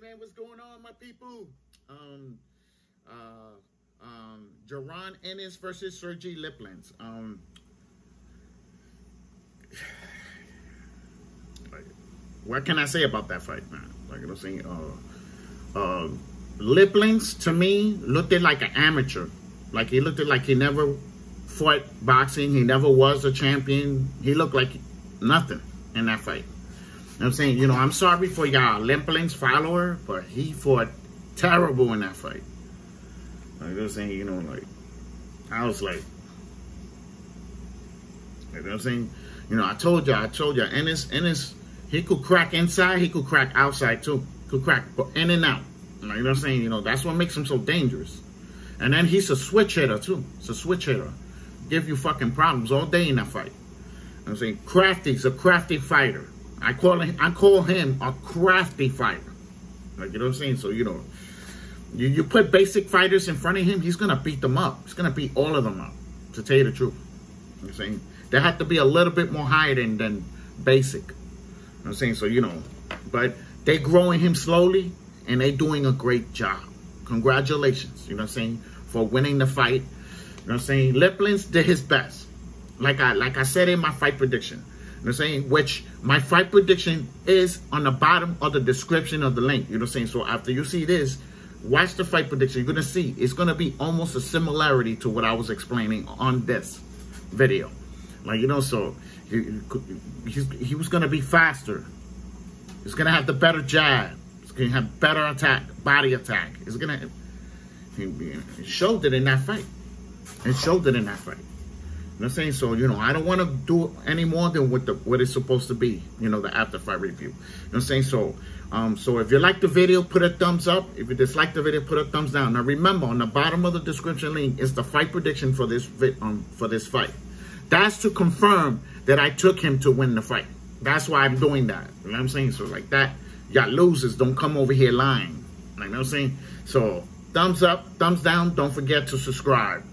man, what's going on, my people? Um, uh, um, Jaron Ennis versus Sergey Lipinets. Um, what can I say about that fight, man? Like I'm saying, uh, uh, Lipinets to me looked like an amateur. Like he looked like he never fought boxing. He never was a champion. He looked like nothing in that fight. I'm saying, you know, I'm sorry for y'all Lipinets follower, but he fought terrible in that fight. Like I'm saying, you know, like I was like, you know what I'm saying? You know, I told y'all, I told y'all, Ennis, Ennis, he could crack inside, he could crack outside too. Could crack in and out. You know what I'm saying? You know, that's what makes him so dangerous. And then he's a switch hitter too. It's a switch hitter. Give you fucking problems all day in that fight. You know I'm saying Crafty's a crafty fighter. I call him I call him a crafty fighter. Like you know what I'm saying? So you know, you, you put basic fighters in front of him, he's gonna beat them up. He's gonna beat all of them up. To tell you the truth. You know I'm saying? They have to be a little bit more higher than, than basic. You know what I'm saying? So you know, but they're growing him slowly and they're doing a great job. Congratulations, you know what I'm saying, for winning the fight. You know what I'm saying? Lipinets did his best. Like I like I said in my fight prediction. You know what I'm saying? Which my fight prediction is on the bottom of the description of the link. You know what I'm saying? So after you see this, watch the fight prediction. You're gonna see it's gonna be almost a similarity to what I was explaining on this video. Like you know, so he, he was gonna be faster. He's gonna have the better jab. He's gonna have better attack, body attack. He's gonna. He, he showed it in that fight. It showed it in that fight. I'm saying? So, you know, I don't want to do any more than what the what it's supposed to be, you know, the after fight review. You know what I'm saying? So, um, so if you like the video, put a thumbs up. If you dislike the video, put a thumbs down. Now remember, on the bottom of the description link is the fight prediction for this um for this fight. That's to confirm that I took him to win the fight. That's why I'm doing that. You know what I'm saying? So like that, y'all losers don't come over here lying. Like you know what I'm saying? So thumbs up, thumbs down. Don't forget to subscribe.